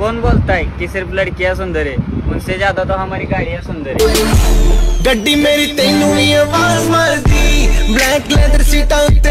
कौन बोलता है कि सिर्फ़ लड़कियाँ सुंदर? है उनसे ज़्यादा तो हमारी गाड़ियाँ सुंदर. है गड्डी मेरी तेनू आवाज़ मारती. ब्लैक लेदर सीटा उत्ते